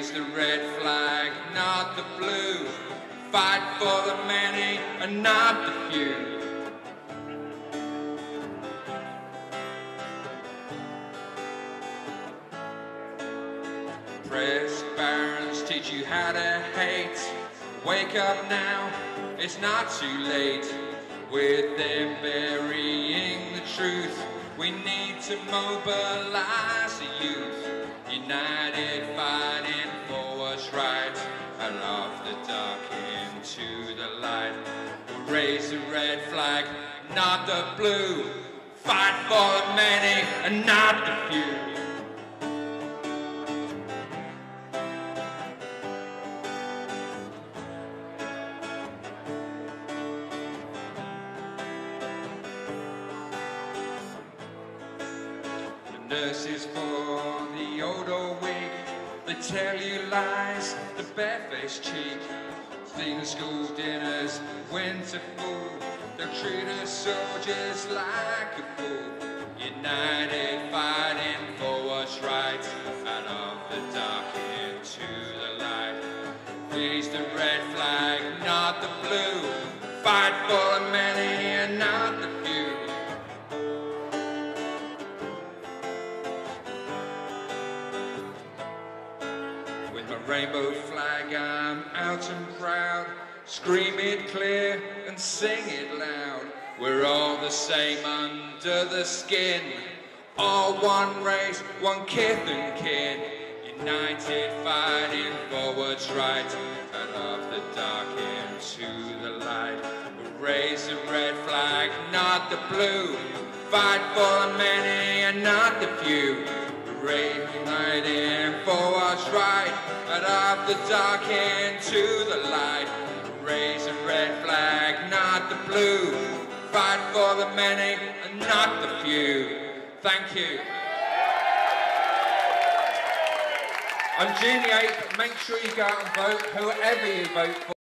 Raise the red flag, not the blue. Fight for the many and not the few. Press barons teach you how to hate. Wake up now, it's not too late. With them burying the truth, we need to mobilize the youth. United dark into the light. We'll raise the red flag, not the blue. Fight for the many and not the few. nurses for the old wig. They tell you lies, the barefaced cheek. Stealing school dinners, winter food. They'll treat us soldiers like a fool. United fighting for what's right. Out of the dark into the light. Raise the red flag, not the blue. Fight for the many With my rainbow flag, I'm out and proud. Scream it clear and sing it loud. We're all the same under the skin. All one race, one kith and kin. United fighting for what's right. Out of the dark into the light. We'll raise the red flag, not the blue. Fight for the many and not the few. Raise united for what's right. Out of the dark into the light. Raise a red flag, not the blue. Fight for the many and not the few. Thank you. On June the 8th, make sure you go out and vote, whoever you vote for.